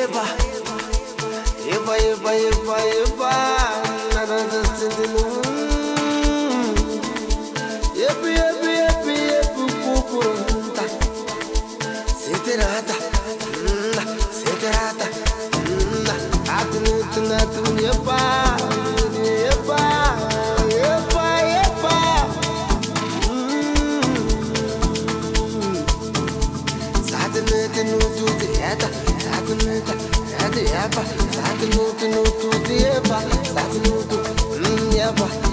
eba eba eba eba eba na na na ebi ebi ebi ebi kukurunta sitirata yepa, the nutu the ever, yepa, the nutu, the mm, ever.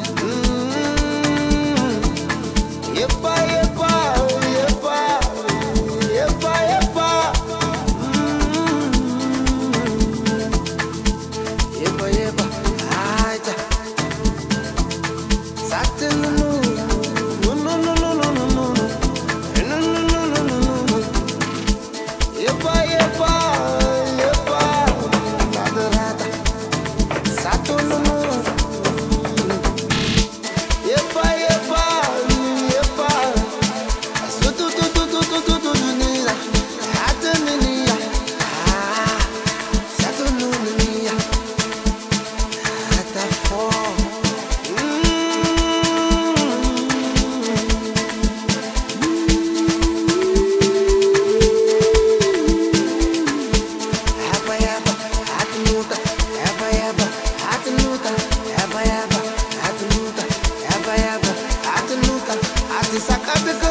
this a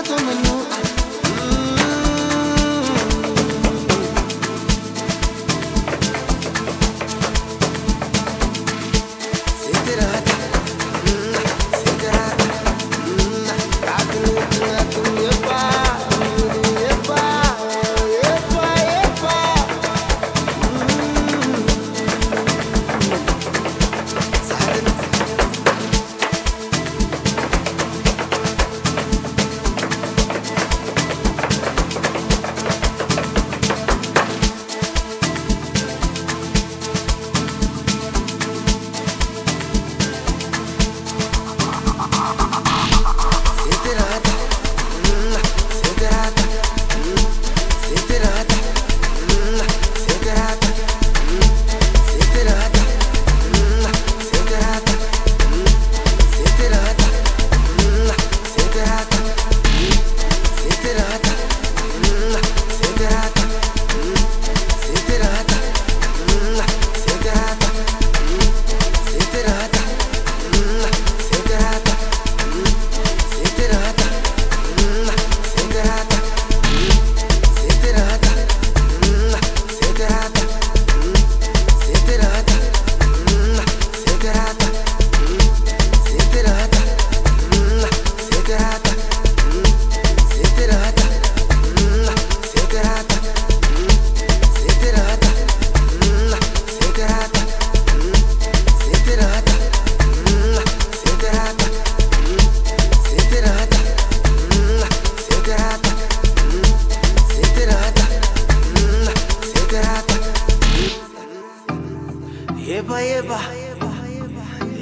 yeba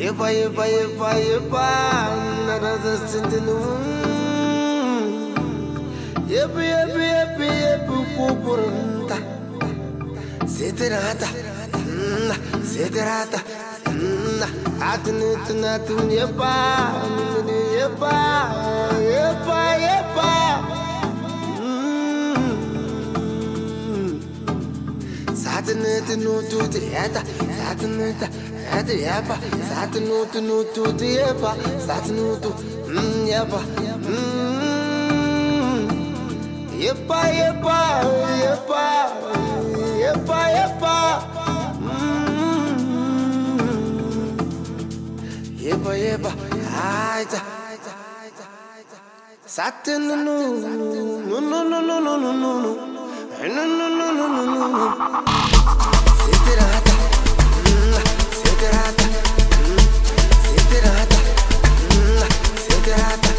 yeba yeba yeba yeba naraza sindinu yebi yebi yebi yebi kuburunta sitirata sitirata atinu tinatum yeba yeba yeba yeba satinu tinu tuti yata Satinu ta, hadi yapa, satinu tu nu tu tu yapa, satinu tu, mm yapa, mm. Yapa yapa, yapa, yapa yapa, mm. Yapa yapa, aita. Satinu nu, nu nu nu nu nu nu nu, nu nu nu nu nu nu. Sit it out. Siete rata, siete rata, siete rata.